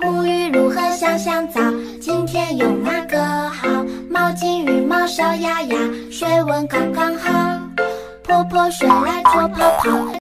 沐浴露和香香皂？今天用哪个好？毛巾浴毛小鸭鸭水温刚刚好泼泼水来搓泡泡。